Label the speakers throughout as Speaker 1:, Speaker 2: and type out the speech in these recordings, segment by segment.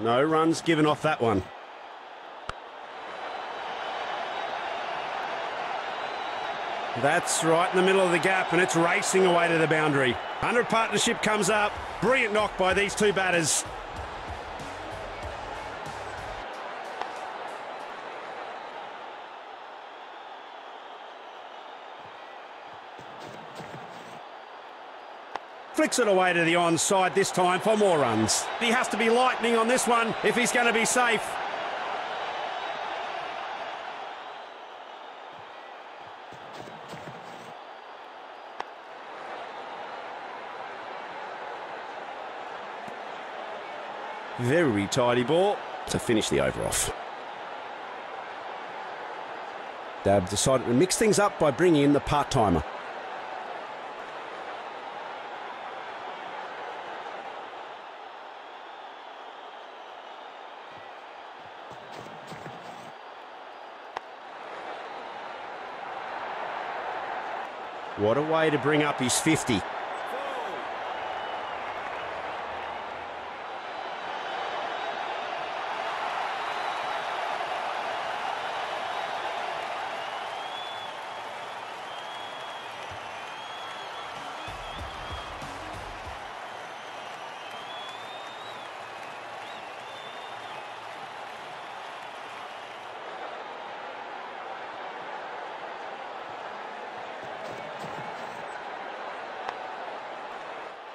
Speaker 1: No runs given off that one. That's right in the middle of the gap and it's racing away to the boundary. 100 partnership comes up. Brilliant knock by these two batters. Flicks it away to the onside this time for more runs. He has to be lightning on this one if he's going to be safe. Very tidy ball to finish the over off. Dab decided to mix things up by bringing in the part-timer. What a way to bring up his 50.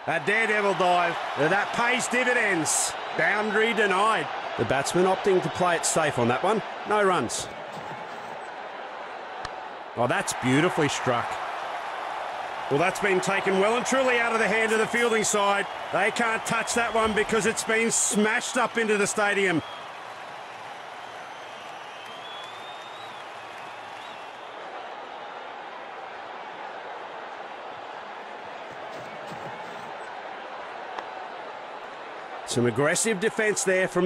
Speaker 1: A daredevil dive. That pays dividends. Boundary denied. The batsman opting to play it safe on that one. No runs. Oh, that's beautifully struck. Well, that's been taken well and truly out of the hand of the fielding side. They can't touch that one because it's been smashed up into the stadium. Some aggressive defence there from